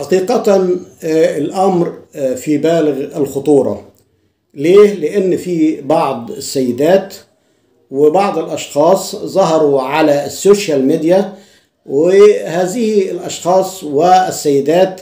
حقيقة آه، الأمر آه، في بالغ الخطورة. ليه؟ لأن في بعض السيدات وبعض الأشخاص ظهروا على السوشيال ميديا وهذه الأشخاص والسيدات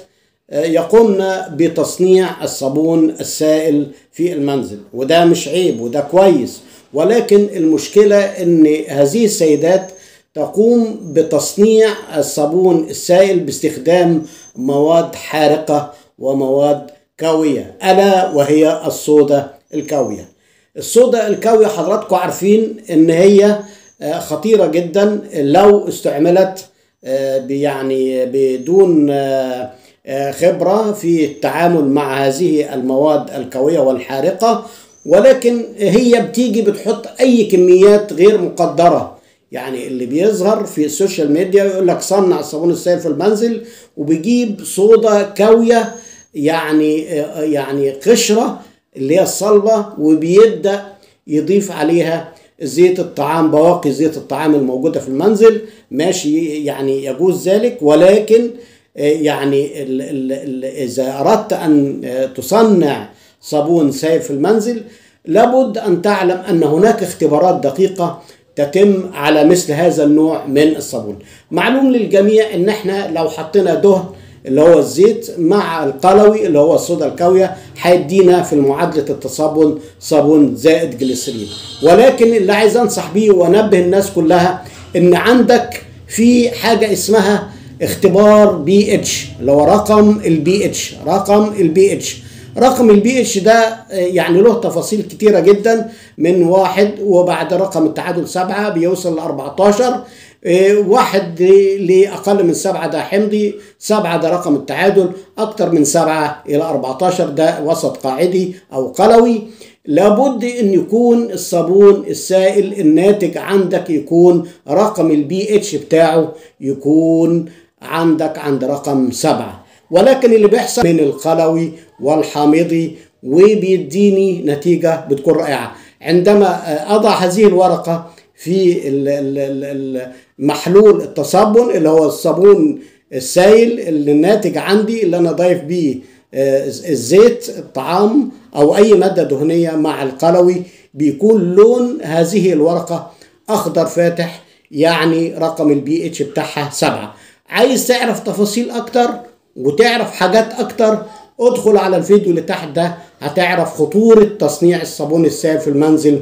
آه، يقومن بتصنيع الصابون السائل في المنزل. وده مش عيب وده كويس. ولكن المشكلة إن هذه السيدات تقوم بتصنيع الصابون السائل باستخدام مواد حارقة ومواد كاوية ألا وهي الصودا الكاوية. الصودا الكاوية حضراتكم عارفين إن هي آه، خطيرة جدا. لو استعملت آه، يعني بدون آه، خبرة في التعامل مع هذه المواد الكاوية والحارقة ولكن هي بتيجي بتحط أي كميات غير مقدرة. يعني اللي بيظهر في السوشيال ميديا يقول لك صنع الصابون السائل في المنزل وبيجيب صودا كاوية يعني يعني قشرة اللي هي الصلبة وبيبدأ يضيف عليها زيت الطعام بواقي زيت الطعام الموجودة في المنزل. ماشي يعني يجوز ذلك. ولكن يعني أردت أن آه، تصنع صابون سائل في المنزل لابد أن تعلم أن هناك اختبارات دقيقة تتم على مثل هذا النوع من الصابون. معلوم للجميع إن إحنا لو حطينا دهن اللي هو الزيت مع القلوي اللي هو الصودا الكاوية هيدينا في معادلة التصابن صابون زائد جليسرين. ولكن اللي عايز أنصح بيه وأنبه الناس كلها إن عندك في حاجة اسمها اختبار بي إتش اللي هو رقم البي إتش رقم البي إتش. رقم البي اتش ده آه، يعني له تفاصيل كتيرة جدا. من واحد وبعد رقم التعادل سبعة بيوصل ل 14 آه، واحد لأقل من سبعة ده حمضي سبعة ده رقم التعادل أكتر من سبعة إلى 14 ده وسط قاعدي أو قلوي. لابد إن يكون الصابون السائل الناتج عندك يكون رقم البي إتش بتاعه يكون عندك عند رقم سبعة. ولكن اللي بيحصل بين القلوي والحامضي وبيديني نتيجة بتكون رائعة. عندما آه، أضع هذه الورقة في محلول التصبن اللي هو الصابون السائل اللي الناتج عندي اللي أنا ضايف بيه آه، الزيت الطعام أو أي مادة دهنية مع القلوي بيكون لون هذه الورقة أخضر فاتح يعني رقم البي اتش بتاعها سبعة. عايز تعرف تفاصيل أكتر؟ وتعرف حاجات أكتر ادخل على الفيديو اللي تحت ده هتعرف خطورة تصنيع الصابون السائل في المنزل.